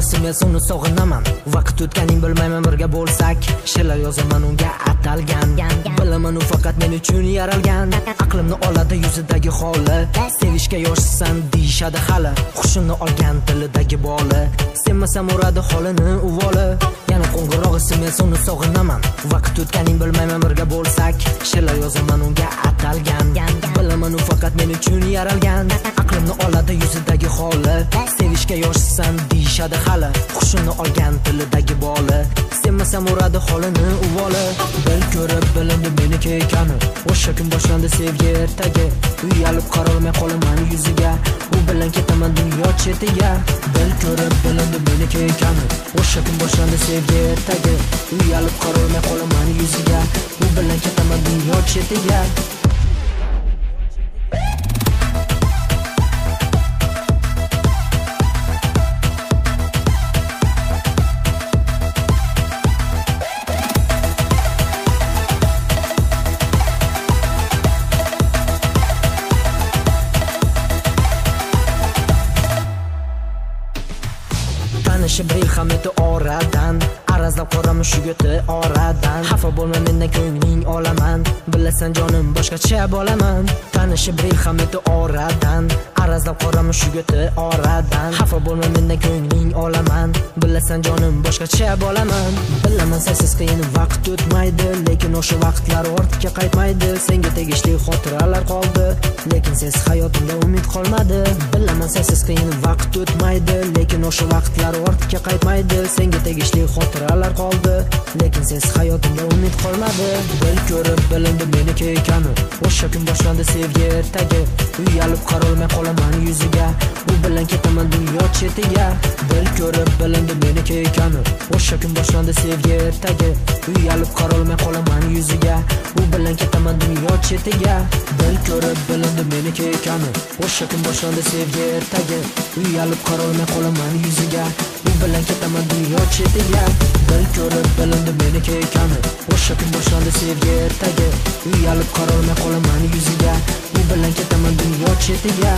men uni sog'inaman vaqt o'tganing bilmayman birga bo'lsak. She'rlar yozaman unga atalgan. Bilaman u faqat men uchun yaralgan. Aqlimni oladi yuzidagi holi sevishga yoshsan deyishadi hali. Hushimni olgan tilidagi boli. Senmasam uradi holini uvoli. Yana qo'ng'irog'isi men uni sog'inaman vaqt o'tganing bilmayman birga bo'lsak. She'rlar yozaman unga atalgan. Bilaman u faqat men uchun yaralgan. Aqlimni oladi yuzidagi holi. Sevishga yoshsan deyishadi hali. Hushini olgan tilidagi boli. Sevmasam uradi holini uvoli. Bil ko'rib bilindi meniki ekani. O'sha kun boshlandi sevgi ertaga uyalib qarolmay qolaman yuziga. U bilan ketaman dunyo chetiga. Bil ko'rib bilindi meniki ekani. O'sha kun boshlandi sevgi ertaga uyalib qarolmay qolaman yuziga. U bilan ketaman dunyo chetiga. Tanishib bir ham oradan arazlab qora mushuguti oradan. Xafa bo'lma mendan ko'ngling olaman. Bilasan jonim boshqacha bo'laman. Tanishib bir ham oradan arazlab qora mushuguti oradan. Xafa bo'lma mendan ko'ngling olaman. Bilasan jonim boshqacha bo'laman. Bilaman sensiz qiyin vaqt o'tmaydi lekin o'sha vaqtlar ortga qaytmaydi. Senga tegishli xotiralar qoldi lekin sensiz hayotimda umid qolmadi. Bilaman sensiz qiyin vaqt o'tmaydi lekin o'sha vaqtlar ortga qaytmaydi. Senga tegishli xotiralar qoldi lekin sensiz hayotimda umid qolmadi. Bil ko'rib bilindi meniki ekani o'sha kun boshlandi sevgi ertagi uyalib qarolmay qolaman yuziga. U bilan ketaman dunyo chetiga. Bil ko'rib bilindi meniki ekani o'sha kun boshlandi sevgi ertagi uyalib qarolmay qolaman yuziga. U bilan ketaman dunyo chetiga. Bil ko'rib bilindi meniki ekani. O'sha kun boshlandi sevgi ertagi uyalib qarolmay qolaman yuziga. U bilan ketaman dunyo chetiga. Bil ko'rib bilindi meniki ekani. O'sha kun boshlandi sevgi ertagi uyalib qarolmay qolaman yuziga. U bilan ketaman dunyo chetiga.